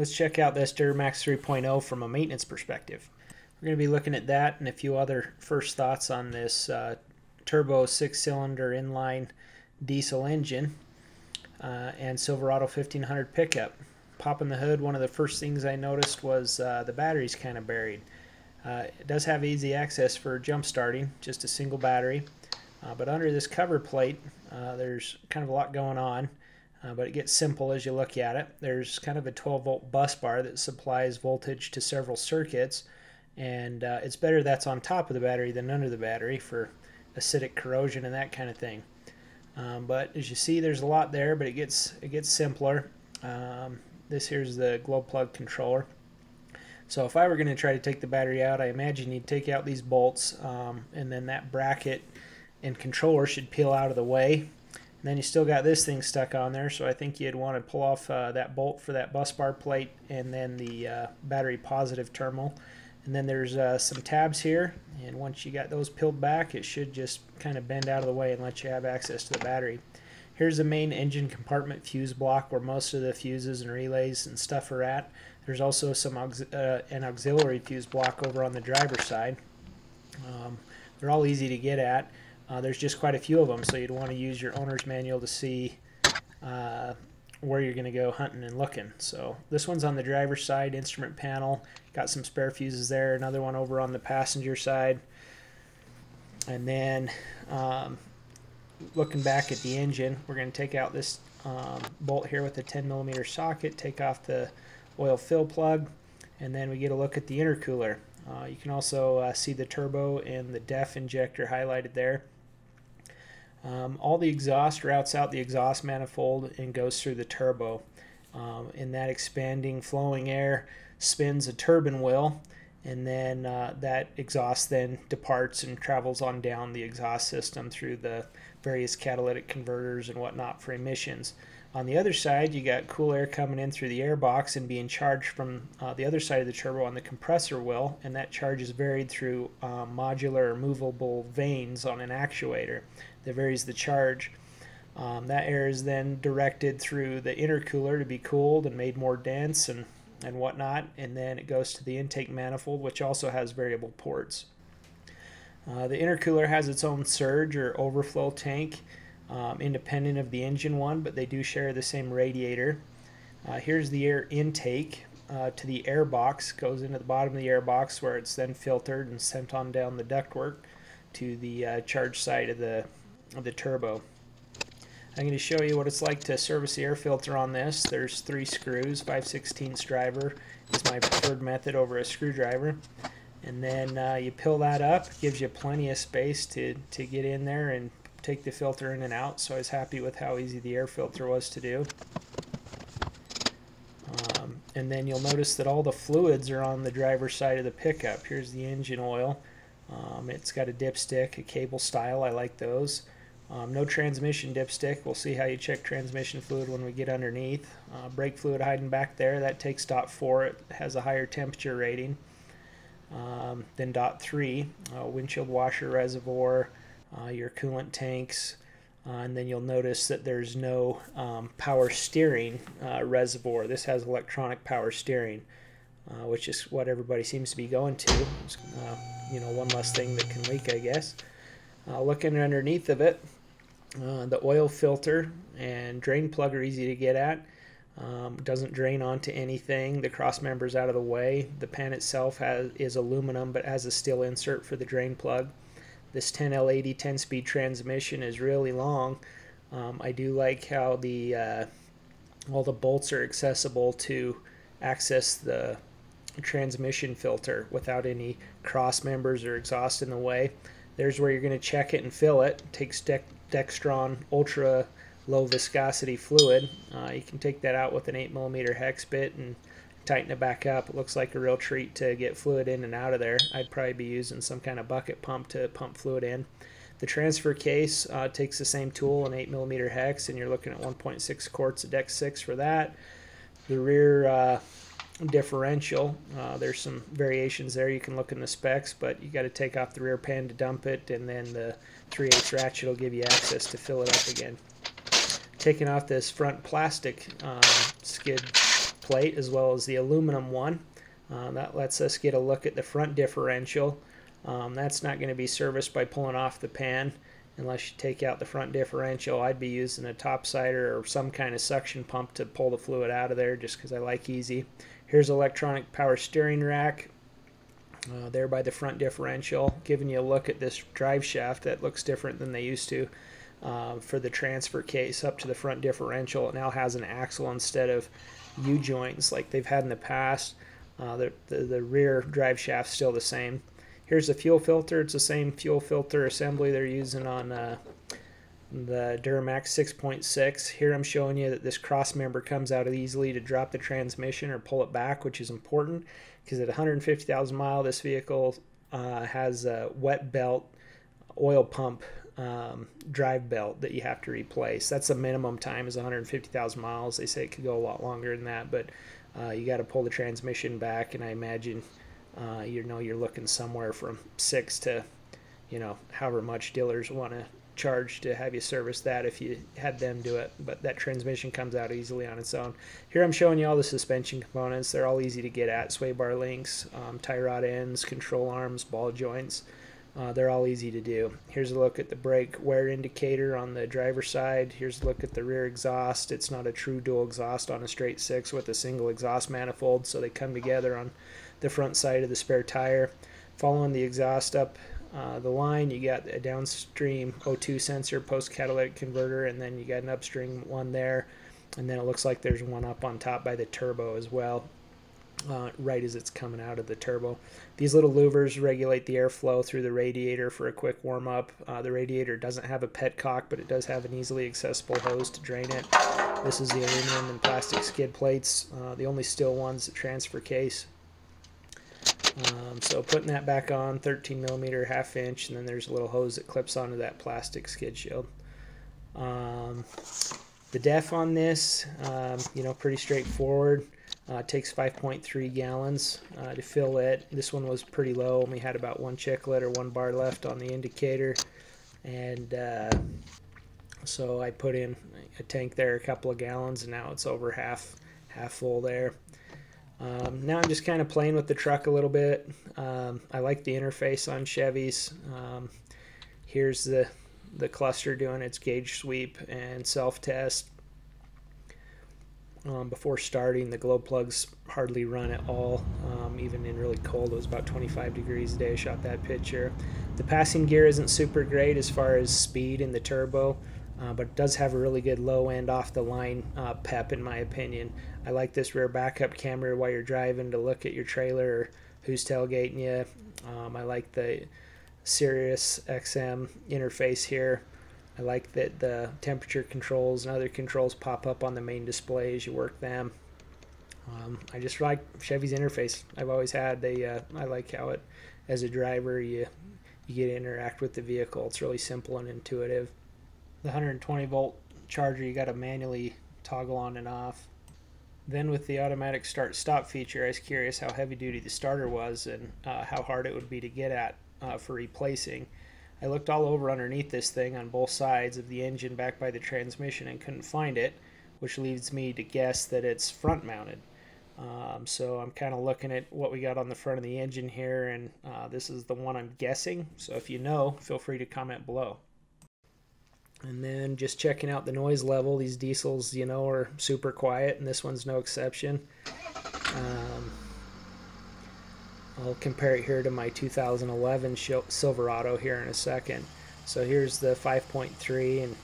let's check out this Duramax 3.0 from a maintenance perspective. We're going to be looking at that and a few other first thoughts on this uh, turbo six-cylinder inline diesel engine uh, and Silverado 1500 pickup. Popping the hood, one of the first things I noticed was uh, the battery's kind of buried. Uh, it does have easy access for jump starting, just a single battery. Uh, but under this cover plate, uh, there's kind of a lot going on. Uh, but it gets simple as you look at it. There's kind of a 12 volt bus bar that supplies voltage to several circuits, and uh, it's better that's on top of the battery than under the battery for acidic corrosion and that kind of thing. Um, but as you see, there's a lot there, but it gets it gets simpler. Um, this here's the glow plug controller. So if I were going to try to take the battery out, I imagine you'd take out these bolts, um, and then that bracket and controller should peel out of the way and then you still got this thing stuck on there, so I think you'd want to pull off uh, that bolt for that bus bar plate and then the uh, battery positive terminal. And then there's uh, some tabs here, and once you got those peeled back, it should just kind of bend out of the way and let you have access to the battery. Here's the main engine compartment fuse block where most of the fuses and relays and stuff are at. There's also some aux uh, an auxiliary fuse block over on the driver's side. Um, they're all easy to get at. Uh, there's just quite a few of them, so you'd want to use your owner's manual to see uh, where you're going to go hunting and looking. So this one's on the driver's side, instrument panel. Got some spare fuses there. Another one over on the passenger side. And then um, looking back at the engine, we're going to take out this um, bolt here with a 10 millimeter socket, take off the oil fill plug, and then we get a look at the intercooler. Uh, you can also uh, see the turbo and the DEF injector highlighted there. Um, all the exhaust routes out the exhaust manifold and goes through the turbo. Um, and that expanding flowing air spins a turbine wheel and then uh, that exhaust then departs and travels on down the exhaust system through the various catalytic converters and whatnot for emissions. On the other side, you got cool air coming in through the air box and being charged from uh, the other side of the turbo on the compressor wheel, and that charge is varied through um, modular or movable vanes on an actuator that varies the charge. Um, that air is then directed through the intercooler to be cooled and made more dense and, and whatnot, and then it goes to the intake manifold, which also has variable ports. Uh, the intercooler has its own surge or overflow tank, um, independent of the engine one, but they do share the same radiator. Uh, here's the air intake uh, to the air box, goes into the bottom of the air box where it's then filtered and sent on down the ductwork to the uh, charge side of the of the turbo. I'm going to show you what it's like to service the air filter on this. There's three screws, 5 16 driver is my preferred method over a screwdriver. And then uh, you peel that up, gives you plenty of space to, to get in there and take the filter in and out. So I was happy with how easy the air filter was to do. Um, and then you'll notice that all the fluids are on the driver's side of the pickup. Here's the engine oil. Um, it's got a dipstick, a cable style. I like those. Um, no transmission dipstick. We'll see how you check transmission fluid when we get underneath. Uh, brake fluid hiding back there. That takes dot 4. It has a higher temperature rating um, than dot 3. Uh, windshield washer reservoir, uh, your coolant tanks, uh, and then you'll notice that there's no um, power steering uh, reservoir. This has electronic power steering, uh, which is what everybody seems to be going to. you know, one less thing that can leak, I guess. looking underneath of it, uh, the oil filter and drain plug are easy to get at. Um, doesn't drain onto anything. The cross member is out of the way. The pan itself has is aluminum but has a steel insert for the drain plug. This 10L80 10-speed transmission is really long. Um, I do like how the uh, all the bolts are accessible to access the transmission filter without any cross members or exhaust in the way. There's where you're going to check it and fill it. it takes De Dextron Ultra low viscosity fluid. Uh, you can take that out with an 8 millimeter hex bit and tighten it back up. It looks like a real treat to get fluid in and out of there. I'd probably be using some kind of bucket pump to pump fluid in. The transfer case uh, takes the same tool, an 8 millimeter hex, and you're looking at 1.6 quarts of Dex 6 for that. The rear uh, differential. Uh, there's some variations there. You can look in the specs, but you got to take off the rear pan to dump it, and then the 3 8 ratchet will give you access to fill it up again. Taking off this front plastic um, skid plate as well as the aluminum one. Uh, that lets us get a look at the front differential. Um, that's not going to be serviced by pulling off the pan unless you take out the front differential. I'd be using a topsider or some kind of suction pump to pull the fluid out of there just because I like easy. Here's electronic power steering rack uh, there by the front differential, giving you a look at this drive shaft that looks different than they used to. Uh, for the transfer case up to the front differential, it now has an axle instead of U-joints like they've had in the past. Uh, the, the, the rear drive shaft's still the same. Here's the fuel filter. It's the same fuel filter assembly they're using on uh, the Duramax 6.6. Here I'm showing you that this cross member comes out easily to drop the transmission or pull it back, which is important because at 150,000 mile, this vehicle uh, has a wet belt oil pump um, drive belt that you have to replace. That's the minimum time is 150,000 miles. They say it could go a lot longer than that, but uh, you got to pull the transmission back, and I imagine uh, you know you're looking somewhere from six to you know however much dealers want to charge to have you service that if you had them do it but that transmission comes out easily on its own. Here i'm showing you all the suspension components. They're all easy to get at. Sway bar links um, tie rod ends control arms ball joints uh, they're all easy to do. Here's a look at the brake wear indicator on the driver side. Here's a look at the rear exhaust. It's not a true dual exhaust on a straight six with a single exhaust manifold so they come together on the front side of the spare tire. Following the exhaust up uh, the line, you got a downstream O2 sensor, post catalytic converter, and then you got an upstream one there. And then it looks like there's one up on top by the turbo as well, uh, right as it's coming out of the turbo. These little louvers regulate the airflow through the radiator for a quick warm up. Uh, the radiator doesn't have a petcock, but it does have an easily accessible hose to drain it. This is the aluminum and plastic skid plates, uh, the only steel ones the transfer case. Um, so putting that back on, 13 millimeter half inch, and then there's a little hose that clips onto that plastic skid shield. Um, the def on this, um, you know, pretty straightforward. Uh, takes 5.3 gallons uh, to fill it. This one was pretty low. Only had about one chiclet or one bar left on the indicator, and uh, so I put in a tank there, a couple of gallons, and now it's over half half full there. Um, now I'm just kind of playing with the truck a little bit. Um, I like the interface on Chevys. Um, here's the, the cluster doing its gauge sweep and self-test. Um, before starting, the glow plugs hardly run at all, um, even in really cold. It was about 25 degrees a day. I shot that picture. The passing gear isn't super great as far as speed in the turbo uh, but does have a really good low end off the line uh, pep in my opinion. I like this rear backup camera while you're driving to look at your trailer or who's tailgating you. Um, I like the Sirius XM interface here. I like that the temperature controls and other controls pop up on the main display as you work them. Um, I just like Chevy's interface. I've always had. They uh, I like how it, as a driver, you you get to interact with the vehicle. It's really simple and intuitive the 120 volt charger you got to manually toggle on and off. Then with the automatic start stop feature, I was curious how heavy duty the starter was and uh, how hard it would be to get at uh, for replacing. I looked all over underneath this thing on both sides of the engine back by the transmission and couldn't find it, which leads me to guess that it's front mounted. Um, so I'm kind of looking at what we got on the front of the engine here, and uh, this is the one I'm guessing. So if you know, feel free to comment below. And then just checking out the noise level. These diesels, you know, are super quiet, and this one's no exception. Um, I'll compare it here to my 2011 Silverado here in a second. So here's the 5.3 and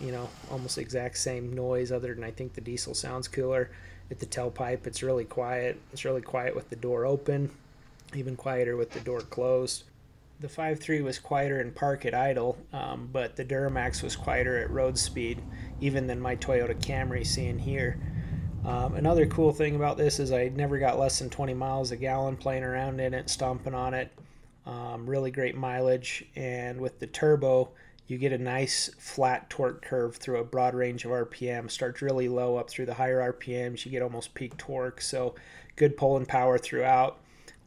you know almost exact same noise other than I think the diesel sounds cooler. At the tailpipe it's really quiet. It's really quiet with the door open, even quieter with the door closed. The 5.3 was quieter in park at idle, um, but the Duramax was quieter at road speed, even than my Toyota Camry seen here. Um, another cool thing about this is I never got less than 20 miles a gallon playing around in it, stomping on it. Um, really great mileage, and with the turbo, you get a nice flat torque curve through a broad range of RPM. Starts really low up through the higher RPMs, you get almost peak torque, so good pulling power throughout.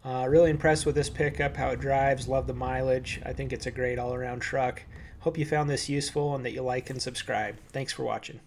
Uh, really impressed with this pickup, how it drives, love the mileage. I think it's a great all around truck. Hope you found this useful and that you like and subscribe. Thanks for watching.